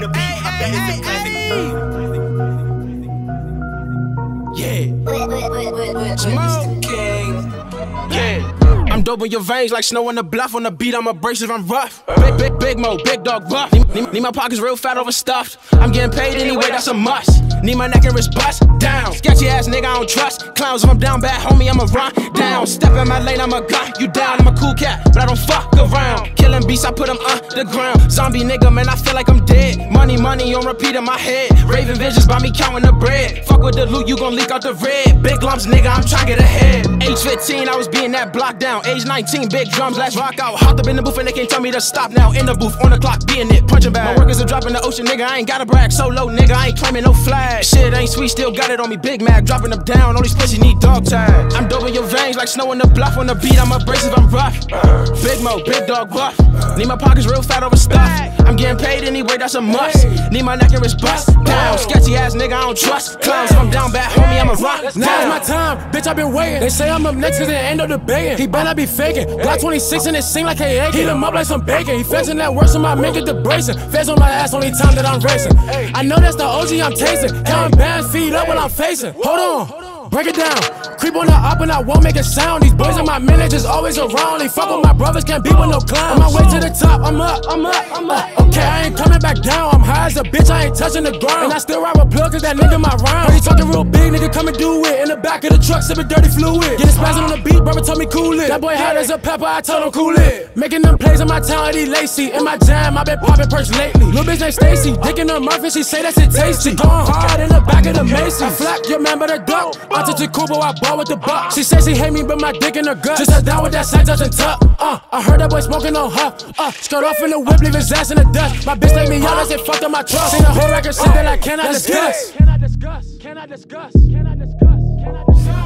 the beat. I bet it's a classic. Yeah. Smoke King. Yeah. I'm dope in your veins like snow on the bluff. On the beat, I'm abrasive, I'm rough. Big, big, big Moe, big dog buff. Need, need, need my pockets real fat overstuffed. I'm getting paid anyway, that's a must. Need my neck and wrist bust down. Ass nigga, I don't trust. Clowns, if I'm down bad, homie, I'ma run down. Step in my lane, I'ma gun you down. I'm a cool cat, but I don't fuck around. Killing beasts, I put them underground. Zombie nigga, man, I feel like I'm dead. Money, money on repeat in my head. Raven visions by me counting the bread. Fuck with the loot, you gon' leak out the red. Big lumps, nigga, I'm trying to get ahead. Age 15, I was being that block down. Age 19, big drums, let's rock out. Hopped up in the booth and they can't tell me to stop now. In the booth, on the clock, being it, My workers are dropping the ocean, nigga. I ain't gotta brag. Solo, nigga, I ain't claiming no flag. Shit ain't sweet, still got it on me. Big Mac, dropping them down. All these pussies need dog tag. I'm dope in your veins like snow in the bluff. On the beat, I'm abrasive, I'm rough. Big Moe, big dog buff. Need my pockets real fat over stuff. I'm anyway, that's a must. Need my neck and wrist bust down. Sketchy ass nigga, I don't trust. Clowns, if I'm down bad, homie, I'ma rock. Now's my time, bitch, I've been waiting. They say I'm up next cause they end up debating. He better not be faking. Glock 26 and it sing like a egg. Heat him up like some bacon. He flexing that work, so my make it the bracing. Feds on my ass, only time that I'm racing. I know that's the OG I'm tasting. Counting bands, feet up when I'm facing. Hold on. Break it down. Creep on the up and I won't make a sound. These boys and my managers always around. They fuck with my brothers, can't be with no clown. On my way to the top, I'm up, I'm up, I'm up. Okay, I ain't coming back down. I'm high as a bitch, I ain't touching the ground. And I still ride with plug cause that nigga my round. Heard he talking real big, nigga, come and do it. In the back of the truck, sipping dirty fluid. Getting spazzing on the beat, brother told me cool it. That boy hot as a pepper, I told him cool it. Making them plays in my town, he lacy. In my jam, i been popping perks lately. Little bitch named Stacy, dicking her muffin, she say that's it tasty. Going hard in the back the Macy. I flap your man, but a duck. I took the Cooper, I ball with the buck. She says she hate me, but my dick in her gut. Just her down with that side touching tuck. Uh, I heard that boy smoking on her. Uh, skirt off in the whip, leave his ass in the dust. My bitch let me out, I said fucked up my trust. Seen a whole record shit that I cannot discuss. Cannot discuss. Cannot discuss. Cannot discuss. Cannot discuss.